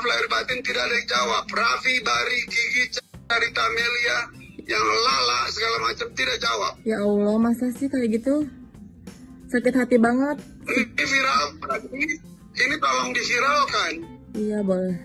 maaf lahir batin tidak ada yang jawab. Raffi, Bari, Gigi, Carita Melia, yang lala segala macam tidak jawab. Ya Allah, masa sih kayak gitu? Sakit hati banget. Ini viral, ini, ini tolong diviralkan. Iya, boleh.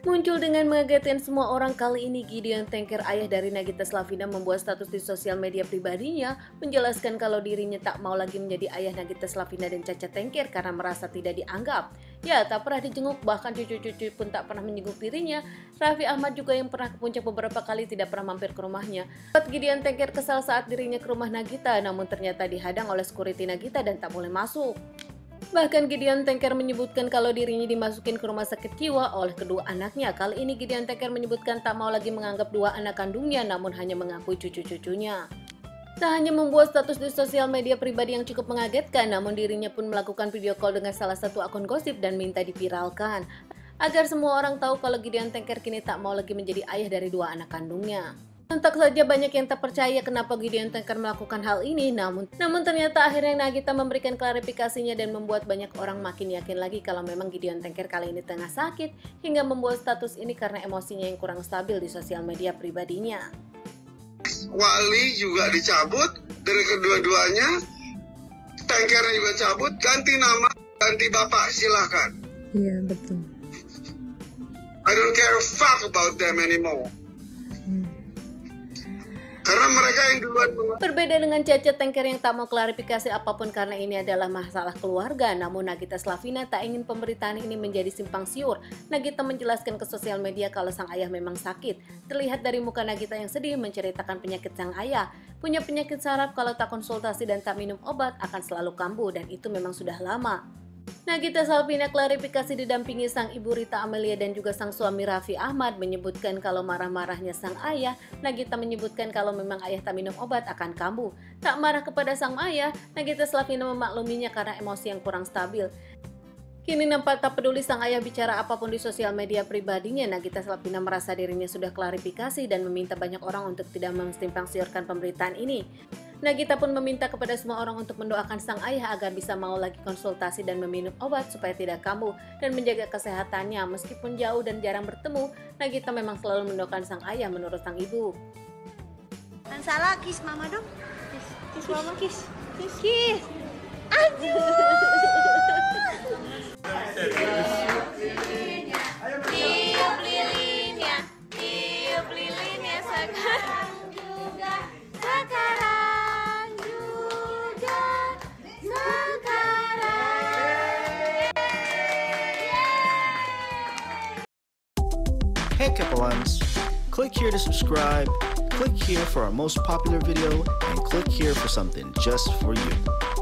Muncul dengan mengagetkan semua orang kali ini Gideon Tanker ayah dari Nagita Slavina membuat status di sosial media pribadinya menjelaskan kalau dirinya tak mau lagi menjadi ayah Nagita Slavina dan Caca Tanker karena merasa tidak dianggap. Ya, tak pernah dijenguk bahkan cucu-cucu pun tak pernah menjenguk dirinya. Raffi Ahmad juga yang pernah ke puncak beberapa kali tidak pernah mampir ke rumahnya. Buat Gideon Tanker kesal saat dirinya ke rumah Nagita namun ternyata dihadang oleh security Nagita dan tak boleh masuk. Bahkan Gideon Tanker menyebutkan kalau dirinya dimasukin ke rumah sakit jiwa oleh kedua anaknya. Kali ini Gideon Tanker menyebutkan tak mau lagi menganggap dua anak kandungnya namun hanya mengakui cucu-cucunya. Tak hanya membuat status di sosial media pribadi yang cukup mengagetkan, namun dirinya pun melakukan video call dengan salah satu akun gosip dan minta diviralkan. Agar semua orang tahu kalau Gideon Tanker kini tak mau lagi menjadi ayah dari dua anak kandungnya. Tentu saja banyak yang tak percaya kenapa Gideon Tanker melakukan hal ini, namun namun ternyata akhirnya Nagita memberikan klarifikasinya dan membuat banyak orang makin yakin lagi kalau memang Gideon Tanker kali ini tengah sakit hingga membuat status ini karena emosinya yang kurang stabil di sosial media pribadinya. Wali juga dicabut dari kedua-duanya. Tankernya juga cabut, ganti nama, ganti bapak, silahkan. Iya, betul. I don't care a fuck about them anymore. Karena mereka yang duluan Berbeda dengan Caca Tanker yang tak mau klarifikasi apa pun karena ini adalah masalah keluarga, namun Nagita Slavina tak ingin pemberitaan ini menjadi simpang siur. Nagita menjelaskan ke sosial media kalau sang ayah memang sakit. Terlihat dari muka Nagita yang sedih menceritakan penyakit sang ayah. Punya penyakit saraf kalau tak konsultasi dan tak minum obat akan selalu kambuh dan itu memang sudah lama. Nagita Salvina klarifikasi didampingi sang ibu Rita Amelia dan juga sang suami Raffi Ahmad menyebutkan kalau marah-marahnya sang ayah, Nagita menyebutkan kalau memang ayah tak minum obat akan kambuh. Tak marah kepada sang ayah, Nagita Slavina memakluminya karena emosi yang kurang stabil. Kini nampak tak peduli sang ayah bicara apa pun di sosial media pribadinya, Nagita Slavina merasa dirinya sudah klarifikasi dan meminta banyak orang untuk tidak menstimpang siurkan pemberitaan ini. Nagita pun meminta kepada semua orang untuk mendoakan sang ayah agar bisa mau lagi konsultasi dan meminum obat supaya tidak kambuh dan menjaga kesehatannya. Meskipun jauh dan jarang bertemu, Nagita memang selalu mendoakan sang ayah menurut sang ibu. Kan salah kiss mama dong. Kiss, kiss mama kiss. Kiss. Kiss. Aduh. Hey Kepalans, click here to subscribe, click here for our most popular video, and click here for something just for you.